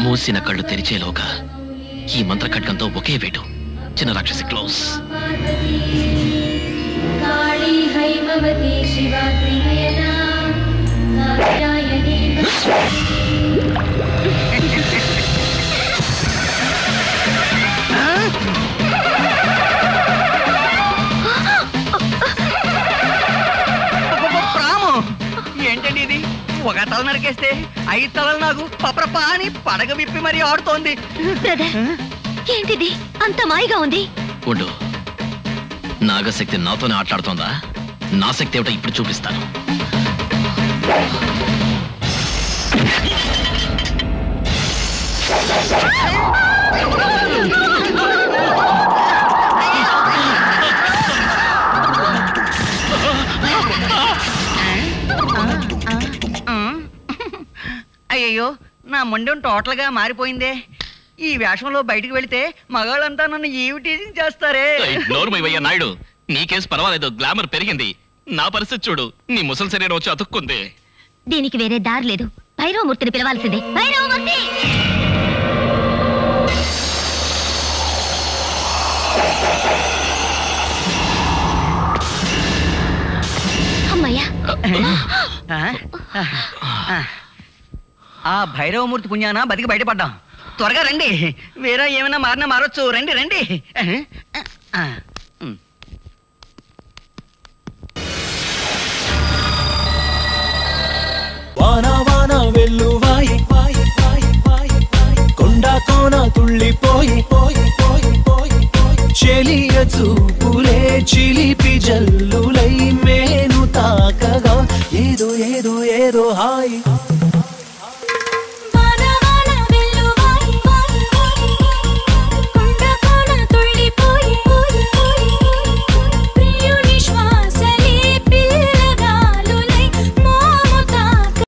మూసిన కళ్ళు తెరిచేలోగా ఈ మంత్రఖడ్గంతో ఒకే వేటు. చిన్న రాక్షసి క్లోజ్ ఒక తల నరికేస్తే ఐదు తలలు నాకు పప్రపా అని పడగ విప్పి మరీ ఆడుతోంది. ఏంటిది? అంత మాయగా ఉంది. ఉండు. నాగశక్తి నాతోనే ఆటలాడుతోందా? నా శక్తి ఏమిటో ఇప్పుడు చూపిస్తాను. అయ్యయ్యో నా మొండెం టోటల్గా మారిపోయిందే. ఈ వేషంలో బయటికి వెళితే మగాళ్ళంతా నన్ను ఈవి టీజింగ్ చేస్తారే. నోరుమయ్యా నాయుడు. నీ కేసు పర్వాలేదు గ్లామర్ పెరిగింది. నా పరిస్థితి చూడు నీ ముసలి శరీరం వచ్చి అతుక్కుంది. దీనికి వేరే దారి లేదు. భైరవమూర్తిని పిలవాల్సిందే. భైరవమూర్తి! అమ్మయ్యా! ఆ? ఆ. ఆ భైరవమూర్తి పుణ్యాన బతికి బయటపడ్డాం త్వరగా రండి వేరే ఏమైనా మారినా మారొచ్చు రండి రండి ఆ. ఉమ్. వాన వాన వెల్లువాయి వాయి వాయి వాయి వాయి కొండ కోన తుళ్ళిపోయి పోయి పోయి పోయి పోయి చెలియ చూపులే చిలిపి జల్లులై మేను తాకగా ఏదో ఏదో ఏదో హాయి